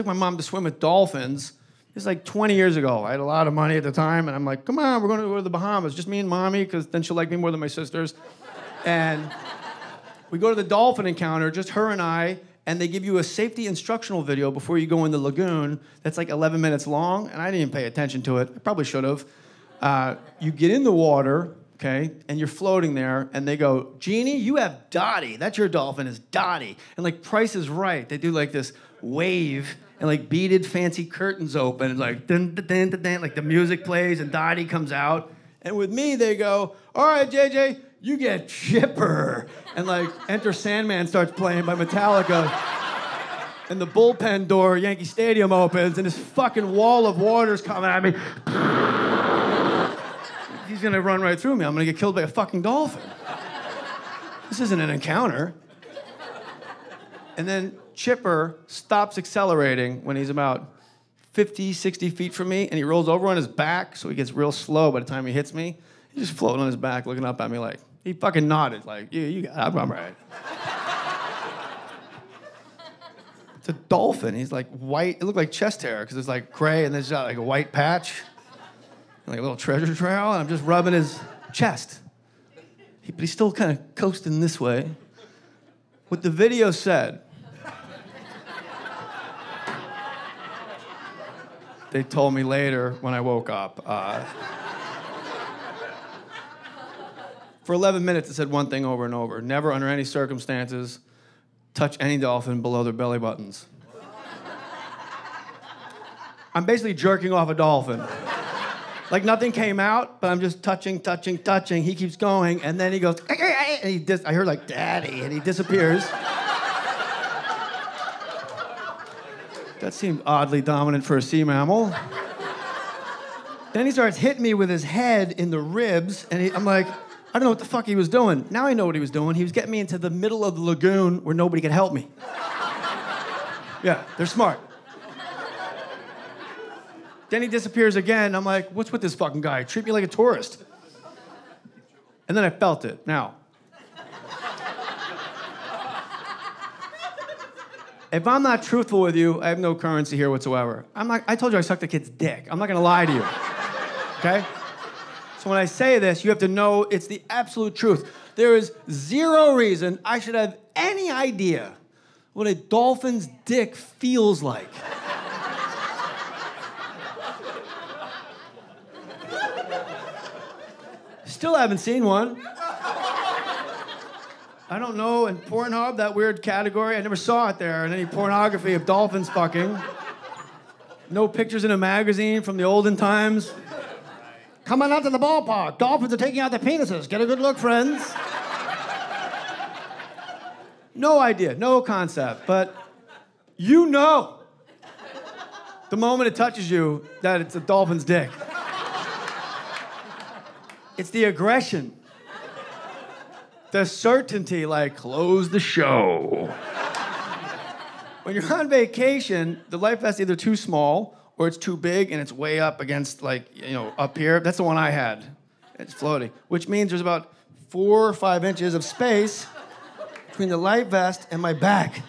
took my mom to swim with dolphins. It's like 20 years ago. I had a lot of money at the time, and I'm like, come on, we're going to go to the Bahamas, just me and mommy, because then she'll like me more than my sisters. And we go to the dolphin encounter, just her and I, and they give you a safety instructional video before you go in the lagoon that's like 11 minutes long, and I didn't even pay attention to it. I probably should have. Uh, you get in the water, okay, and you're floating there, and they go, Jeannie, you have Dottie. That's your dolphin, is Dottie. And like Price is Right, they do like this wave and like beaded fancy curtains open, and like dun, dun, dun, dun, like the music plays and Dottie comes out. And with me, they go, all right, JJ, you get Chipper. And like Enter Sandman starts playing by Metallica. And the bullpen door, Yankee Stadium opens, and this fucking wall of water's coming at me. He's gonna run right through me. I'm gonna get killed by a fucking dolphin. This isn't an encounter. And then Chipper stops accelerating when he's about 50, 60 feet from me, and he rolls over on his back, so he gets real slow by the time he hits me. He's just floating on his back, looking up at me like, he fucking nodded, like, yeah, you got it, I'm, right. it's a dolphin. He's like white, it looked like chest hair, because it's like gray, and there's like a white patch, like a little treasure trail, and I'm just rubbing his chest. He, but he's still kind of coasting this way. What the video said, they told me later when I woke up. Uh, for 11 minutes, it said one thing over and over never, under any circumstances, touch any dolphin below their belly buttons. I'm basically jerking off a dolphin. Like nothing came out, but I'm just touching, touching, touching. He keeps going, and then he goes, and he dis- I heard like, daddy, and he disappears. That seemed oddly dominant for a sea mammal. then he starts hitting me with his head in the ribs, and he, I'm like, I don't know what the fuck he was doing. Now I know what he was doing. He was getting me into the middle of the lagoon where nobody could help me. yeah, they're smart. Then he disappears again. I'm like, what's with this fucking guy? Treat me like a tourist. And then I felt it. Now, if I'm not truthful with you, I have no currency here whatsoever. I'm not, I told you I sucked a kid's dick. I'm not gonna lie to you. Okay? So when I say this, you have to know it's the absolute truth. There is zero reason I should have any idea what a dolphin's dick feels like. Still haven't seen one. I don't know, in Pornhub, that weird category, I never saw it there in any pornography of dolphins fucking. No pictures in a magazine from the olden times. Come on out to the ballpark. Dolphins are taking out their penises. Get a good look, friends. No idea, no concept, but you know the moment it touches you that it's a dolphin's dick. It's the aggression the certainty, like, close the show. when you're on vacation, the life vest's either too small or it's too big and it's way up against, like, you know, up here. That's the one I had. It's floating, which means there's about four or five inches of space between the life vest and my back.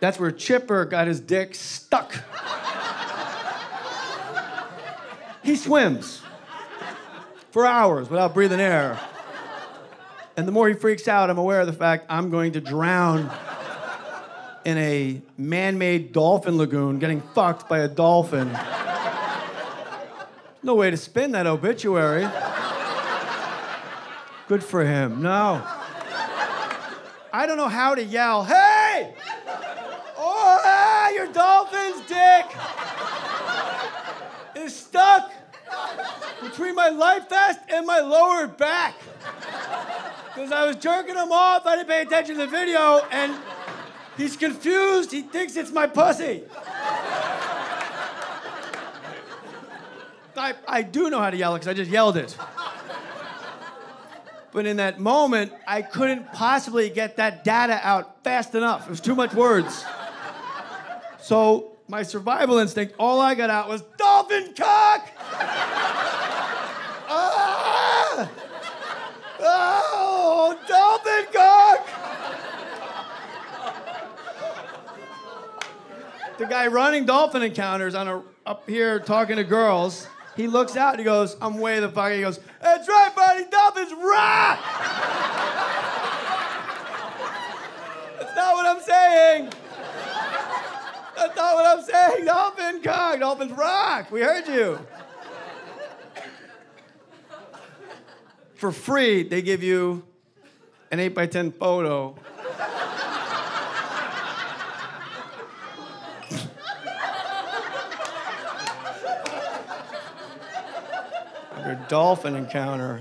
That's where Chipper got his dick stuck. he swims for hours without breathing air. And the more he freaks out, I'm aware of the fact I'm going to drown in a man made dolphin lagoon getting fucked by a dolphin. No way to spin that obituary. Good for him. No. I don't know how to yell, hey! Oh, ah, your dolphin's dick is stuck between my life vest and my lower back because I was jerking him off. I didn't pay attention to the video, and he's confused. He thinks it's my pussy. I, I do know how to yell because I just yelled it. But in that moment, I couldn't possibly get that data out fast enough. It was too much words. So my survival instinct, all I got out was dolphin cock! ah! Oh, dolphin cock! the guy running dolphin encounters on a up here talking to girls. He looks out and he goes, I'm way the fuck. He goes, That's right, buddy, dolphins rock! That's not what I'm saying. That's not what I'm saying. Dolphin cock, dolphins rock. We heard you. For free, they give you an 8 by 10 photo your dolphin encounter.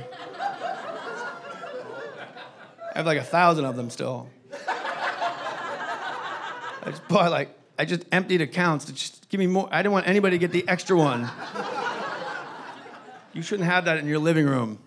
I have like a thousand of them still. I just bought like I just emptied accounts to just give me more. I didn't want anybody to get the extra one. You shouldn't have that in your living room.